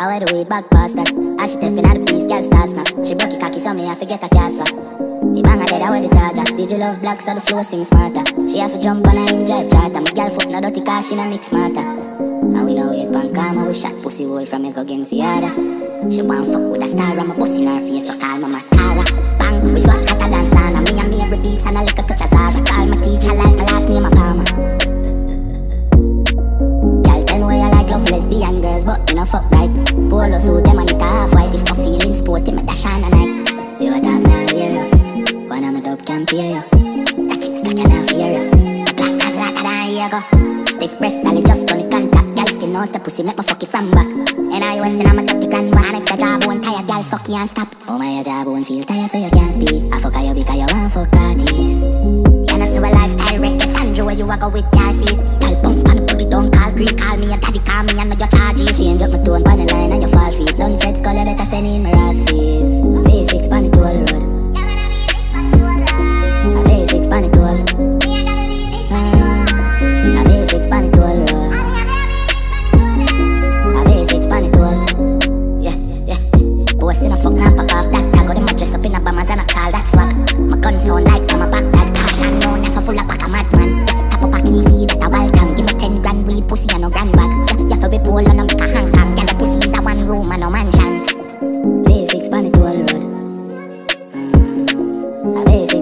I wear the weed back past that. As she stepping out the piece, girl starts now. She broke it cocky, so me I forget a cast for. The bang dead, I wear the charger. Did you love black, so the flow sing smarter. She have to jump on a in drive charter. My girl foot no dirty car, she no mix smarter. And we know it pan karma, we shot pussy hole from me go the other. She want fuck with a star, I'm a bust in her face, so call my mascara. Bang, we swat hotter than sauna. Me and Mary beats and a little touch of Zara. She call my teacher like my last name, a Palmer. Girl, ten way I like love lesbian girls, but you know fuck right. Polo suit, them and it half white. If I'm feeling sporty, me dash on a night. You a top now, hear you. One of my dope can pay you. That chick that can not fear you. Black as like a than here go stiff breast, dolly just run it contact Girl skin out your pussy, make my it from back. And I was in a tucky grand one If your jawbone tired, girl suck you and stop. Oh my, your jawbone feel tired so you can't speak. I fuck you because you want fuck this. You know so a lifestyle reckless, this Andrew where you a go with your seat. Girl pumps, pan the booty, don't call Green Call me your daddy, call me and know your charge Change up my tone, pan the line and you fall feet. Done said skull, you better send in me Bag, You have to be bold on I'm a hang hang. Yeah, the pussy's a one room and a mansion. V6 on the toll road. A V6